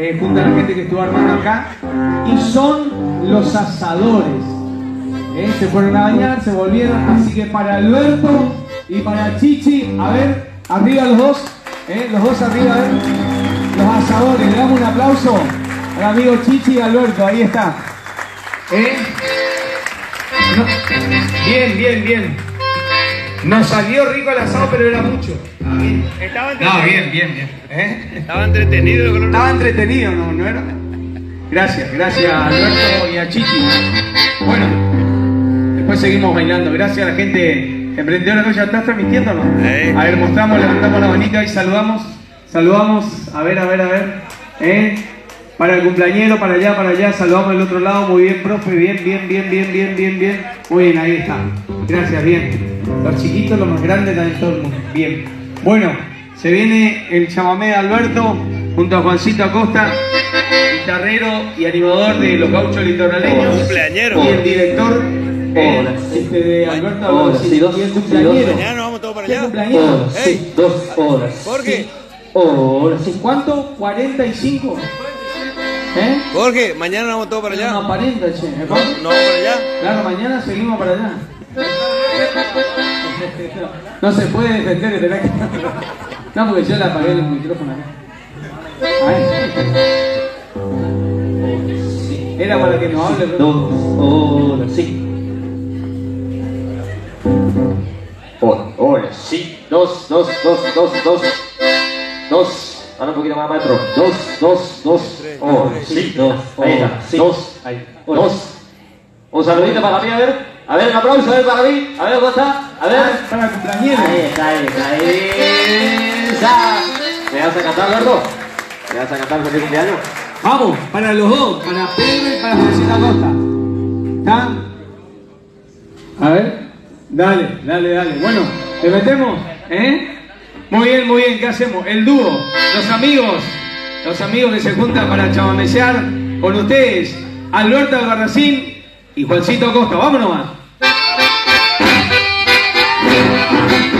eh, junto a la gente que estuvo armando acá. Y son los asadores. Eh, se fueron a bañar, se volvieron. Así que para Alberto y para Chichi, a ver, arriba los dos. eh, los dos arriba, a. Los asadores, le damos un aplauso al amigo Chichi y Alberto, ahí está. ¿Eh? Bien, bien, bien. Nos salió rico el asado, pero era mucho. Estaba No, bien, bien, bien. ¿Eh? Estaba entretenido color. Estaba entretenido, ¿no? ¿No era? Gracias, gracias a Alberto y a Chichi. Bueno, después seguimos bailando. Gracias a la gente emprendedora que ya está transmitiendo. Sí. A ver, mostramos, levantamos la manita y saludamos. Saludamos, a ver, a ver, a ver. ¿Eh? Para el cumpleañero, para allá, para allá, saludamos del otro lado, muy bien, profe, bien, bien, bien, bien, bien, bien, bien. Muy bien, ahí está. Gracias, bien. Los chiquitos, los más grandes, también todo el mundo. Bien. Bueno, se viene el chamamé de Alberto junto a Juancito Acosta, guitarrero y animador de los gauchos litoraleños. Cumpleañero. Y el director eh, este, de Alberto Hola, sí, dos, y el sí, cumpleañero. Mañana nos vamos todos para ¿Qué allá. cumpleañero? Horas, Ey. sí, dos horas. Jorge, Horas, sí. ¿Cuánto? ¿45? ¿Eh? Jorge, mañana nos vamos todos para No allá. aparenta, che. ¿Eh, No, no vamos para allá. Claro, mañana seguimos para allá. No se puede defender desde la No, porque yo le apagué el micrófono acá. Era para que nos hable. Dos horas, sí. Hola, hola, sí. Dos, dos, dos, dos, dos. Dos. Ahora un poquito más, maestro. Dos, dos, dos. Hola, sí, dos. Ahí está, sí. Dos. Ahí. Dos. Un saludito para mí, a ver. A ver, un aplauso, a ver, para mí. A ver, ¿cómo está? A ver. Para el cumpleañero. Ahí está, ahí está, ahí está. ¿Me vas a cantar, Alberto? ¿Me vas a cantar feliz cumpleaños? Vamos, para los dos, para Pedro y para José Acosta. ¿Está? A ver, dale, dale, dale. Bueno, ¿le metemos? ¿Eh? Muy bien, muy bien, ¿qué hacemos? El dúo, los amigos, los amigos que se juntan para chamamesear con ustedes, Alberto Albarracín y Juancito Acosta. Vámonos más. Thank you.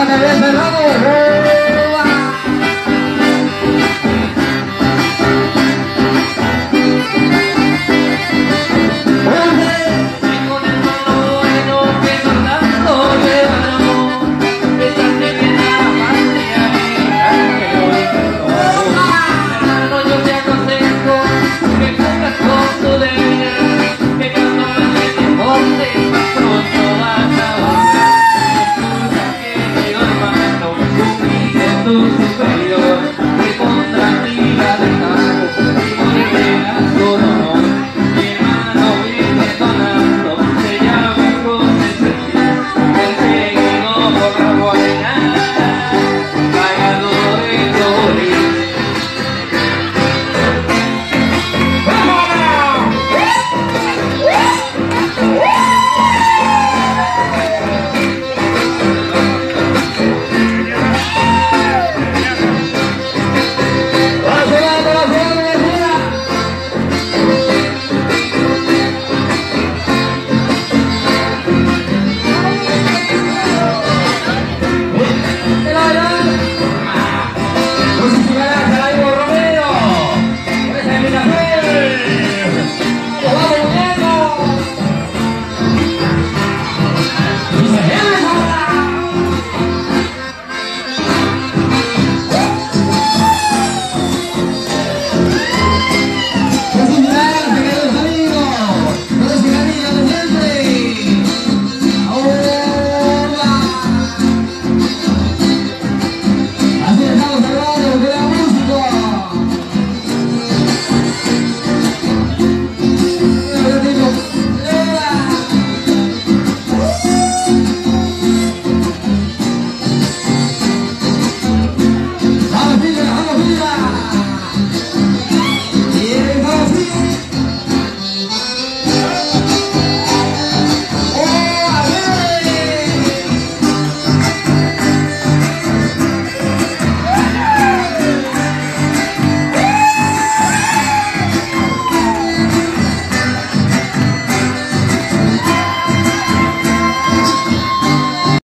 Ana de Ferrado.